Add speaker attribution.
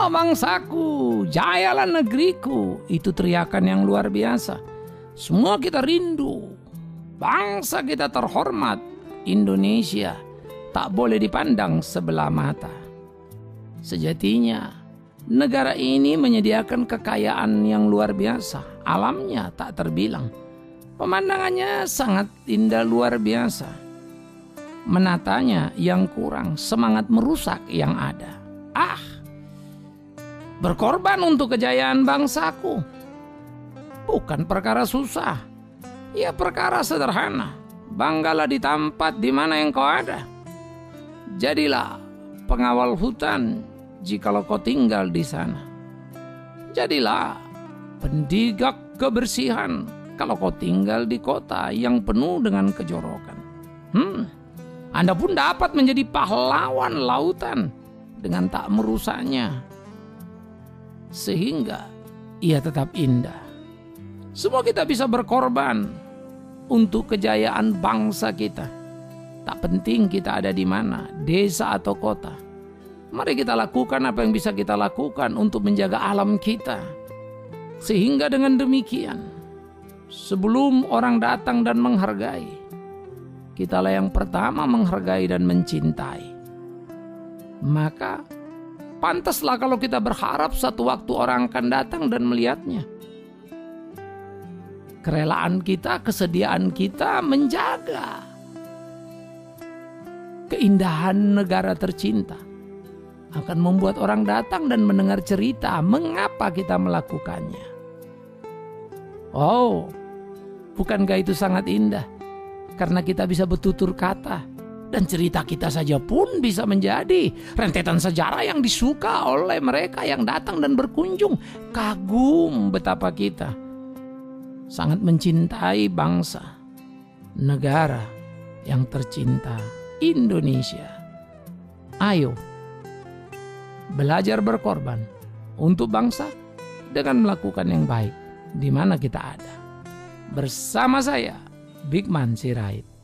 Speaker 1: Jayalah bangsaku, jayalah negeriku. Itu teriakan yang luar biasa. Semua kita rindu. Bangsa kita terhormat, Indonesia tak boleh dipandang sebelah mata. Sejatinya, negara ini menyediakan kekayaan yang luar biasa. Alamnya tak terbilang. Pemandangannya sangat indah luar biasa. Menatanya yang kurang, semangat merusak yang ada. Ah, berkorban untuk kejayaan bangsaku bukan perkara susah. Ya perkara sederhana. Banggalah di tempat di mana kau ada. Jadilah pengawal hutan jikalau kau tinggal di sana. Jadilah pendigak kebersihan kalau kau tinggal di kota yang penuh dengan kejorokan. Hmm, Anda pun dapat menjadi pahlawan lautan dengan tak merusaknya. Sehingga ia tetap indah. Semua kita bisa berkorban untuk kejayaan bangsa kita. Tak penting kita ada di mana, desa atau kota. Mari kita lakukan apa yang bisa kita lakukan untuk menjaga alam kita. Sehingga dengan demikian, sebelum orang datang dan menghargai, kitalah yang pertama menghargai dan mencintai. Maka pantaslah kalau kita berharap satu waktu orang akan datang dan melihatnya kerelaan kita, kesediaan kita menjaga keindahan negara tercinta akan membuat orang datang dan mendengar cerita mengapa kita melakukannya. Oh, bukankah itu sangat indah? Karena kita bisa bertutur kata dan cerita kita saja pun bisa menjadi rentetan sejarah yang disuka oleh mereka yang datang dan berkunjung. Kagum betapa kita sangat mencintai bangsa, negara yang tercinta, Indonesia. Ayo, belajar berkorban untuk bangsa dengan melakukan yang baik di mana kita ada. Bersama saya, Bigman Sirait.